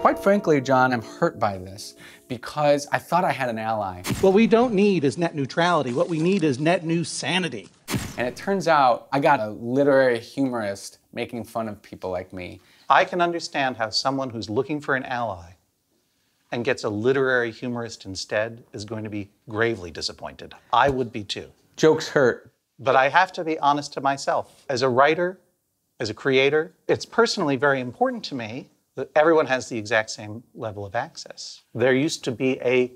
Quite frankly, John, I'm hurt by this because I thought I had an ally. What we don't need is net neutrality. What we need is net new sanity. And it turns out I got a literary humorist making fun of people like me. I can understand how someone who's looking for an ally and gets a literary humorist instead is going to be gravely disappointed. I would be too. Jokes hurt. But I have to be honest to myself. As a writer, as a creator, it's personally very important to me that everyone has the exact same level of access. There used to be a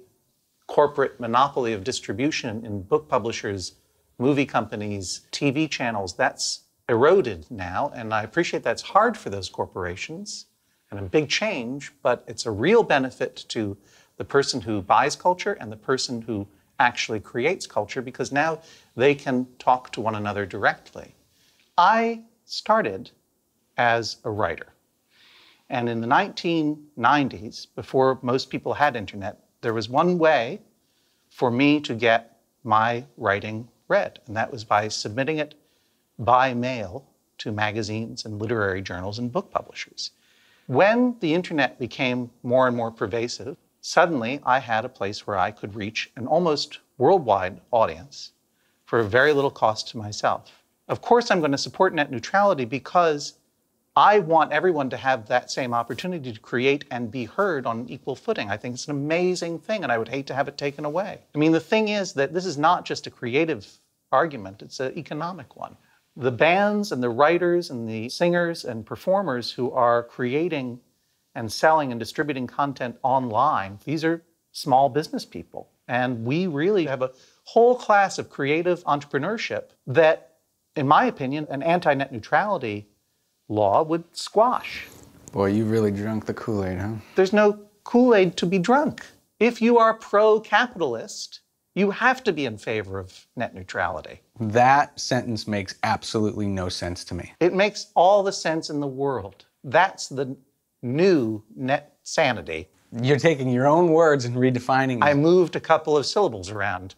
corporate monopoly of distribution in book publishers, movie companies, TV channels. That's eroded now, and I appreciate that's hard for those corporations and a big change, but it's a real benefit to the person who buys culture and the person who actually creates culture because now they can talk to one another directly. I started as a writer. And in the 1990s, before most people had internet, there was one way for me to get my writing read, and that was by submitting it by mail to magazines and literary journals and book publishers. When the internet became more and more pervasive, suddenly I had a place where I could reach an almost worldwide audience for a very little cost to myself. Of course, I'm going to support net neutrality because I want everyone to have that same opportunity to create and be heard on an equal footing. I think it's an amazing thing, and I would hate to have it taken away. I mean, the thing is that this is not just a creative argument, it's an economic one. The bands and the writers and the singers and performers who are creating and selling and distributing content online, these are small business people. And we really have a whole class of creative entrepreneurship that, in my opinion, an anti net neutrality law would squash. Boy, you really drunk the Kool Aid, huh? There's no Kool Aid to be drunk. If you are pro capitalist, you have to be in favor of net neutrality. That sentence makes absolutely no sense to me. It makes all the sense in the world. That's the new net sanity. You're taking your own words and redefining them. I moved a couple of syllables around.